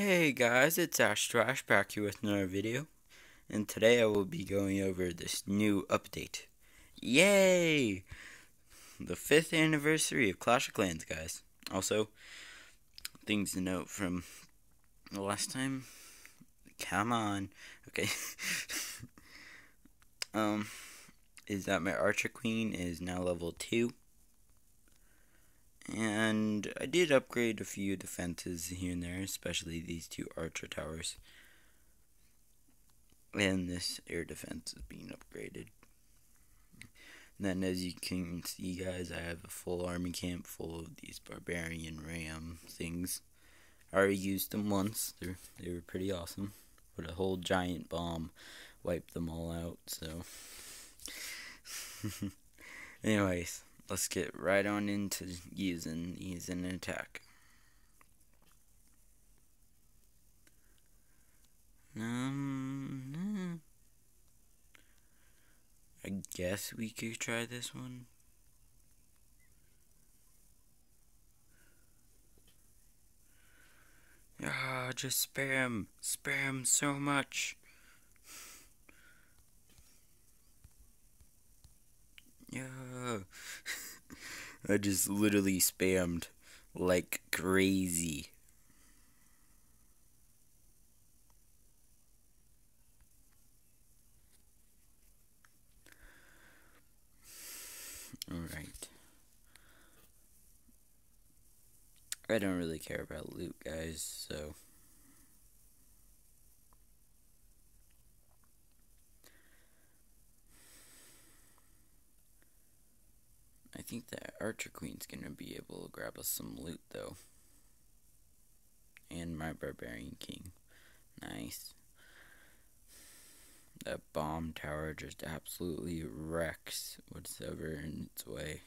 Hey guys, it's Ash to Ash back here with another video, and today I will be going over this new update. Yay! The 5th anniversary of Clash of Clans, guys. Also, things to note from the last time. Come on. Okay. um, is that my Archer Queen is now level 2. And I did upgrade a few defenses here and there, especially these two archer towers. And this air defense is being upgraded. And then as you can see guys, I have a full army camp full of these barbarian ram things. I already used them once. They they were pretty awesome. But a whole giant bomb, wiped them all out, so anyways let's get right on into using using an attack. Um, I guess we could try this one. Ah, just spam, spam so much. Yeah. I just literally spammed like crazy. Alright. I don't really care about loot, guys, so. Think that Archer Queen's gonna be able to grab us some loot though. And my Barbarian King. Nice. That bomb tower just absolutely wrecks whatever in its way.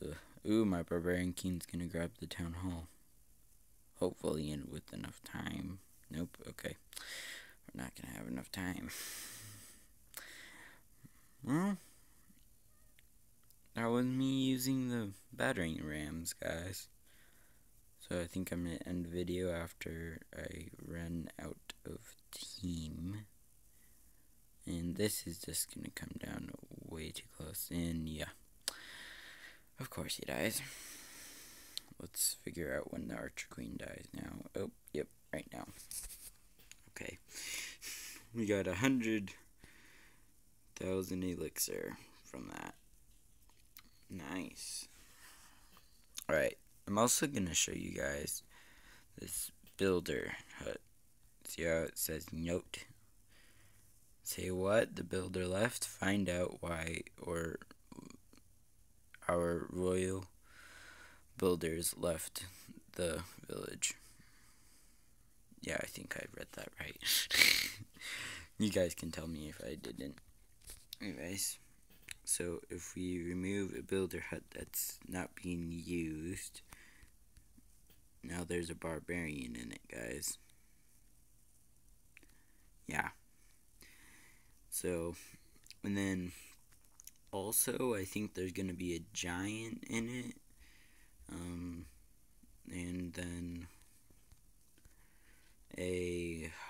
Ugh. Ooh, my Barbarian King's gonna grab the Town Hall. Hopefully, in with enough time. Nope, okay. We're not gonna have enough time. Well, that was me using the battering rams, guys. So I think I'm going to end the video after I run out of team. And this is just going to come down way too close. And yeah, of course he dies. Let's figure out when the Archer Queen dies now. Oh, yep, right now. Okay. We got a hundred thousand elixir from that. Nice. Alright, I'm also going to show you guys this builder hut. See how it says note? Say what? The builder left? Find out why or our royal builders left the village. Yeah, I think I read that right. you guys can tell me if I didn't. Anyways. So if we remove a builder hut that's not being used, now there's a barbarian in it, guys. Yeah. So, and then also I think there's going to be a giant in it. Um, and then a.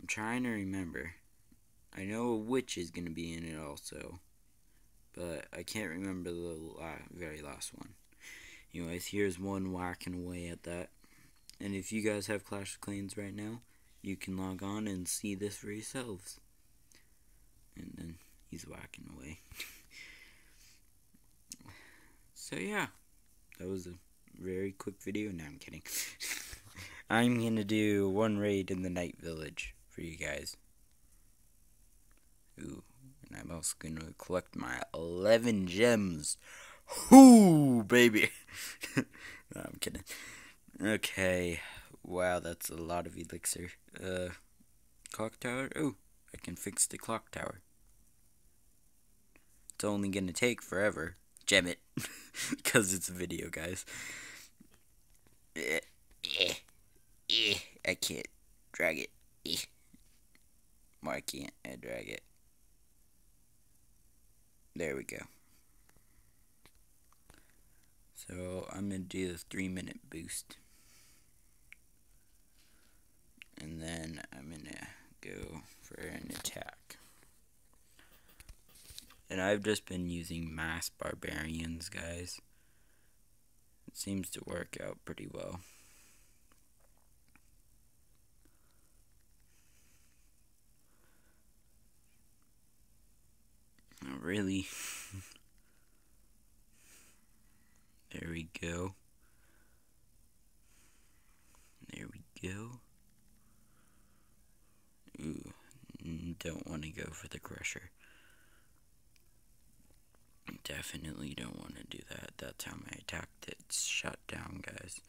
I'm trying to remember. I know a witch is going to be in it also. But I can't remember the la very last one. Anyways, here's one whacking away at that. And if you guys have Clash of Clans right now, you can log on and see this for yourselves. And then he's whacking away. so yeah, that was a very quick video. No, I'm kidding. I'm gonna do one raid in the night village for you guys. I'm also gonna collect my 11 gems. Whoo, baby! no, I'm kidding. Okay, wow, that's a lot of elixir. Uh, clock tower? Oh, I can fix the clock tower. It's only gonna take forever. Gem it. Because it's a video, guys. Eh, eh, eh, I can't drag it. Eh. Why can't I drag it? There we go. So I'm going to do the three minute boost. And then I'm going to go for an attack. And I've just been using mass barbarians, guys. It seems to work out pretty well. Not really. there we go. There we go. Ooh, don't want to go for the crusher. Definitely don't want to do that. That's how my attack gets shut down, guys.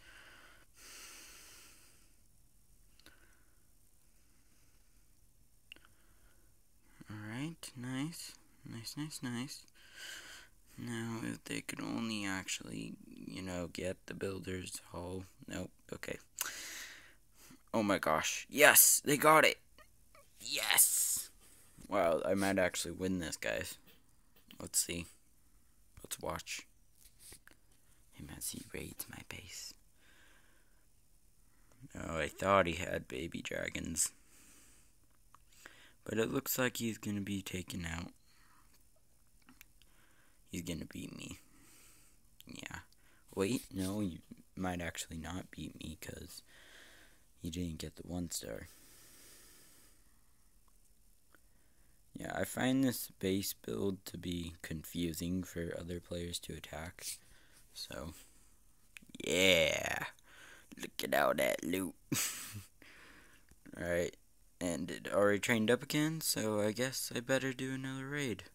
Alright, nice. Nice, nice, nice. Now, if they could only actually, you know, get the builders hall. Nope, okay. Oh my gosh. Yes, they got it. Yes. Wow, I might actually win this, guys. Let's see. Let's watch him as he raids my base. Oh, I thought he had baby dragons. But it looks like he's gonna be taken out. He's gonna beat me. Yeah. Wait, no, you might actually not beat me because you didn't get the one star. Yeah, I find this base build to be confusing for other players to attack. So, yeah. Look at all that loot. Alright, and it already trained up again, so I guess I better do another raid.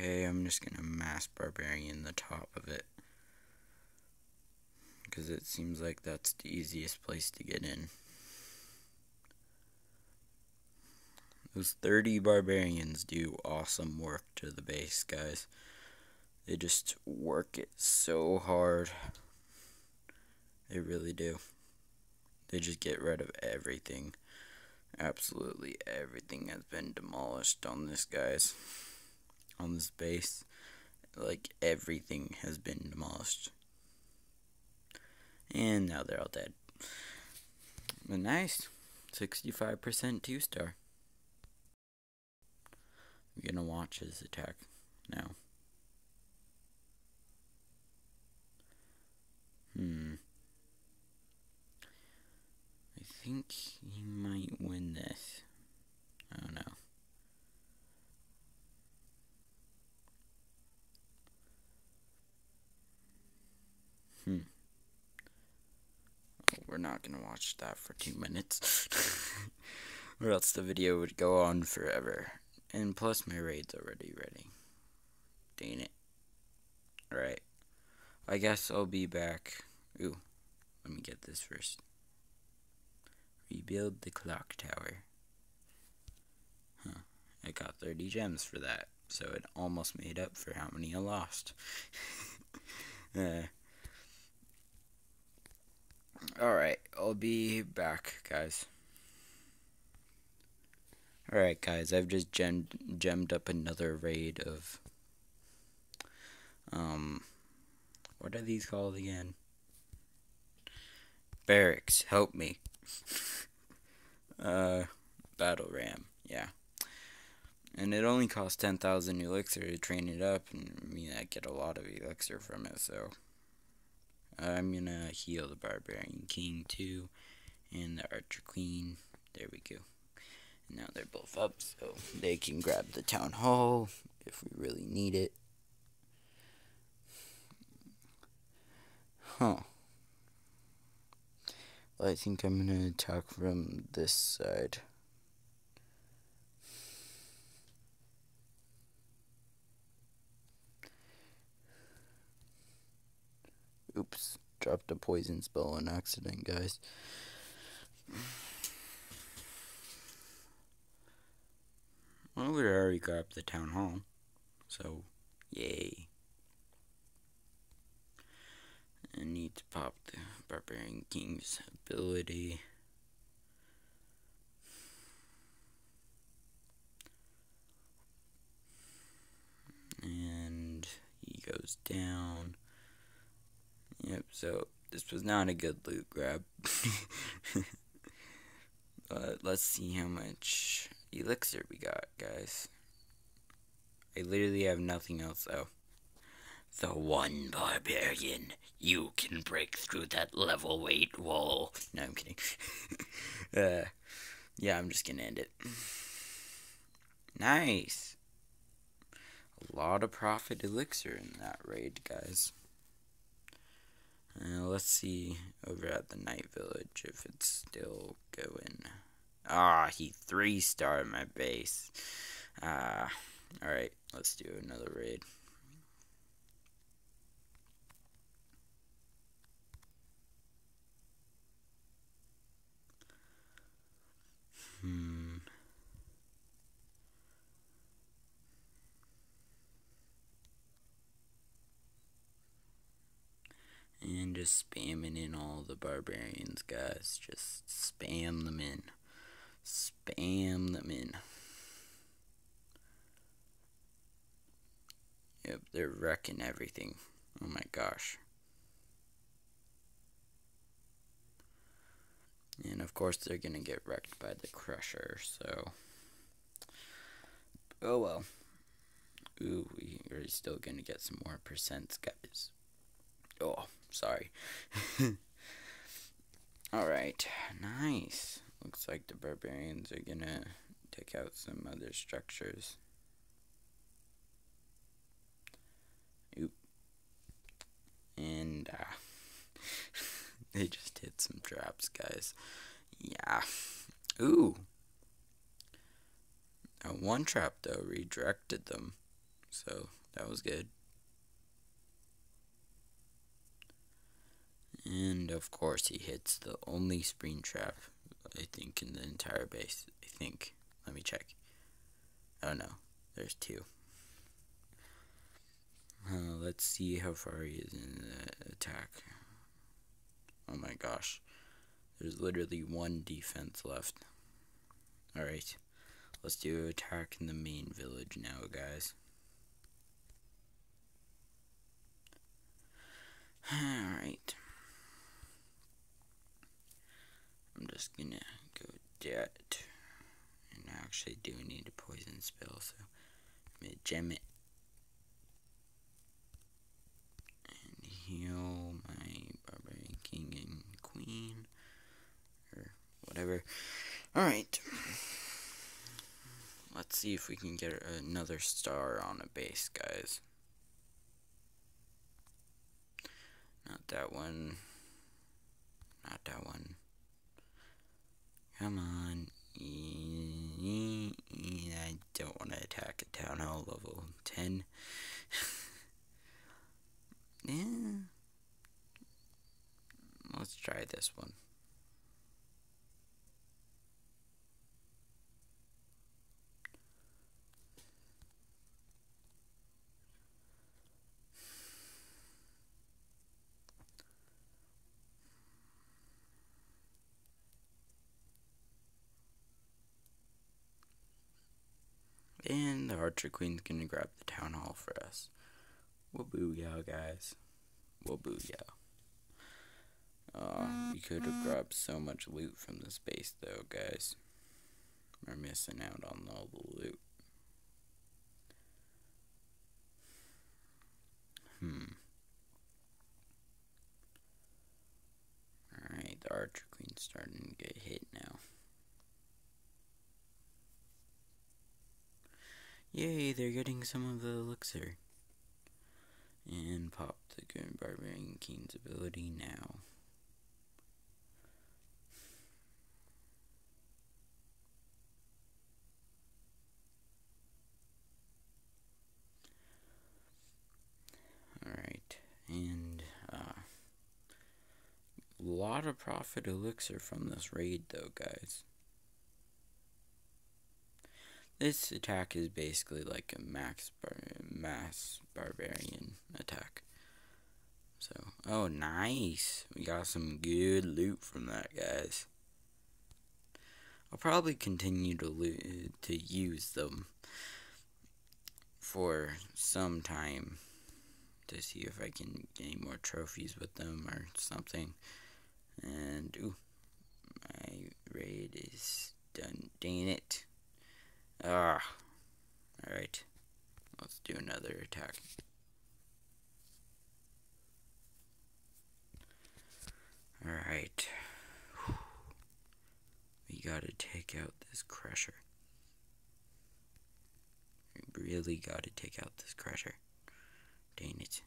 Okay, I'm just gonna mass barbarian the top of it because it seems like that's the easiest place to get in. Those 30 barbarians do awesome work to the base, guys. They just work it so hard. They really do. They just get rid of everything. Absolutely everything has been demolished on this, guys. On this base. Like, everything has been demolished. And now they're all dead. But nice. 65% 2 star. I'm gonna watch his attack now. Hmm. I think he might win this. I don't know. Hmm we're not gonna watch that for two minutes. or else the video would go on forever. And plus my raid's already ready. Dang it. Alright. I guess I'll be back. Ooh. Let me get this first. Rebuild the clock tower. Huh. I got 30 gems for that. So it almost made up for how many I lost. uh, Alright, I'll be back, guys. Alright, guys, I've just gemmed, gemmed up another raid of. Um. What are these called again? Barracks, help me. uh. Battle Ram, yeah. And it only costs 10,000 elixir to train it up, and I mean, I get a lot of elixir from it, so. I'm gonna heal the Barbarian King too, and the Archer Queen. There we go. And now they're both up, so they can grab the Town Hall if we really need it. Huh. Well, I think I'm gonna attack from this side. Oops, dropped a poison spell on accident, guys. Well, we already got up the town hall, so yay. I need to pop the Barbarian King's ability. And he goes down. Yep, so this was not a good loot grab. but let's see how much elixir we got, guys. I literally have nothing else though. The one barbarian. You can break through that level 8 wall. No, I'm kidding. uh, yeah, I'm just gonna end it. Nice. A lot of profit elixir in that raid, guys. Uh, let's see over at the night village if it's still going. Ah, he three starred my base. Ah, alright, let's do another raid. Hmm. And just spamming in all the barbarians, guys. Just spam them in. Spam them in. Yep, they're wrecking everything. Oh my gosh. And of course, they're gonna get wrecked by the Crusher, so. Oh well. Ooh, we are still gonna get some more percents, guys. Oh, sorry. Alright, nice. Looks like the barbarians are gonna take out some other structures. Oop. And, uh, they just hit some traps, guys. Yeah. Ooh. one trap, though, redirected them. So, that was good. Of course, he hits the only spring trap, I think, in the entire base. I think. Let me check. Oh, no. There's two. Uh, let's see how far he is in the attack. Oh my gosh. There's literally one defense left. Alright. Let's do attack in the main village now, guys. Alright. I'm just gonna go dead. And I actually do need a poison spell, so I'm gonna gem it. And heal my barbarian king and queen. Or whatever. Alright. Let's see if we can get another star on a base, guys. Not that one. Not that one. Come on. I don't want to attack a town hall level 10. yeah. Let's try this one. And the Archer Queen's gonna grab the Town Hall for us. Wabooyah, guys. Wabooyah. Uh, we could have grabbed so much loot from this base, though, guys. We're missing out on all the loot. Hmm. Alright, the Archer Queen's starting to get hit now. Yay, they're getting some of the elixir. And pop the good Barbarian King's ability now. Alright, and uh, a lot of profit elixir from this raid though, guys. This attack is basically like a max bar mass barbarian attack. So, oh nice. We got some good loot from that, guys. I'll probably continue to loot, to use them for some time to see if I can gain more trophies with them or something. And, ooh, my raid is done. Dang it. Ah. Alright. Let's do another attack. Alright. We gotta take out this crusher. We really gotta take out this crusher. Dang it.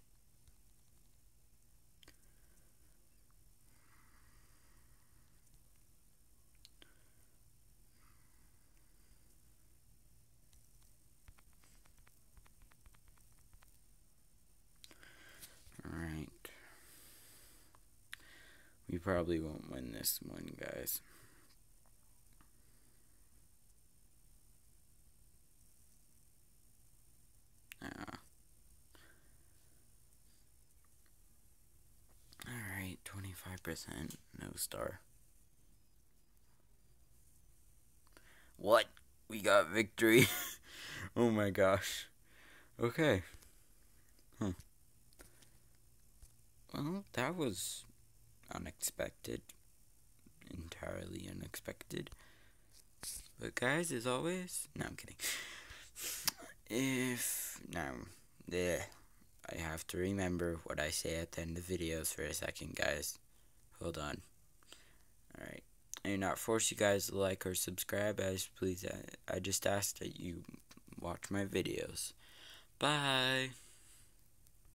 Alright. We probably won't win this one, guys. Uh, Alright, 25%, no star. What? We got victory. oh my gosh. Okay. Huh. Well, that was unexpected. Entirely unexpected. But guys, as always, no, I'm kidding. If now, yeah, I have to remember what I say at the end of videos for a second, guys. Hold on. All right. I do not force you guys to like or subscribe, as please. I, I just ask that you watch my videos. Bye.